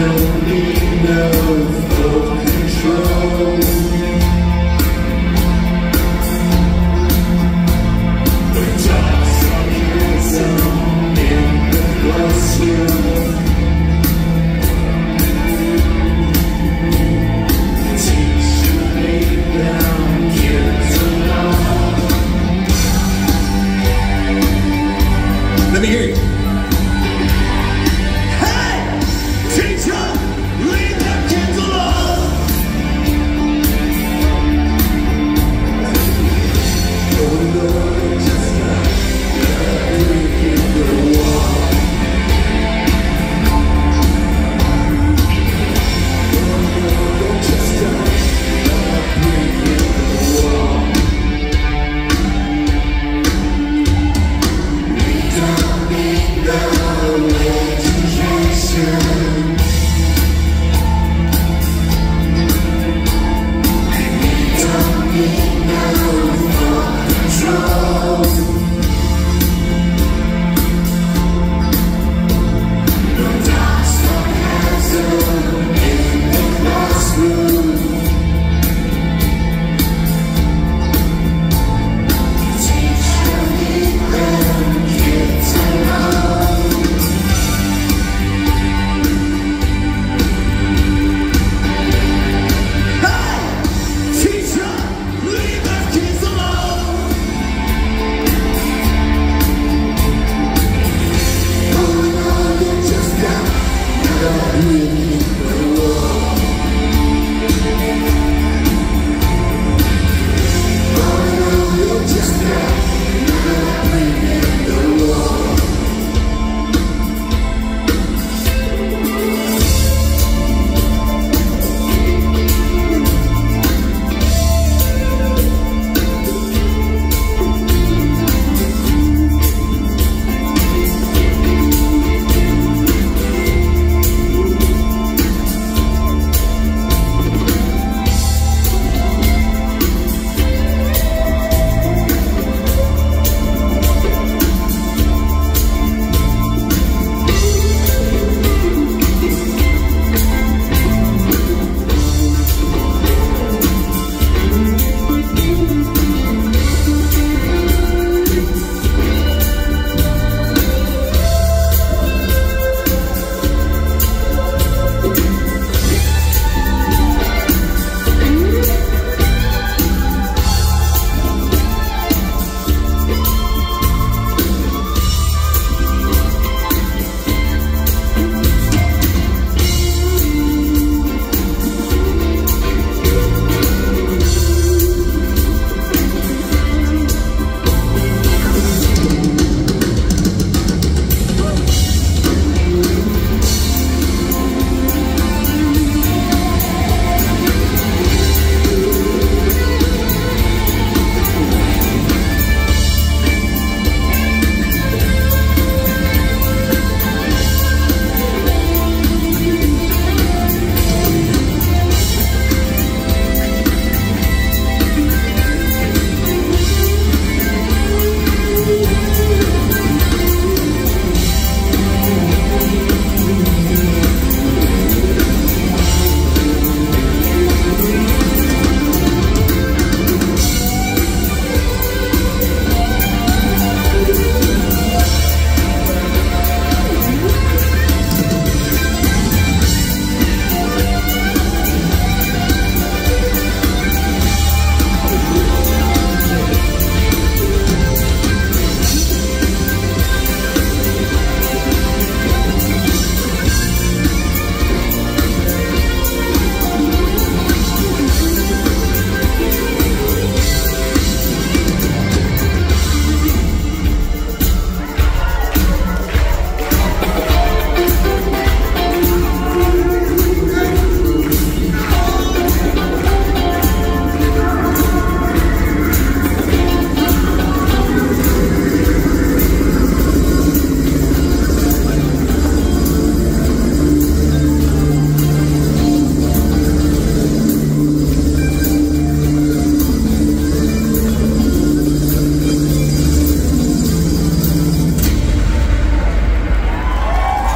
Don't need no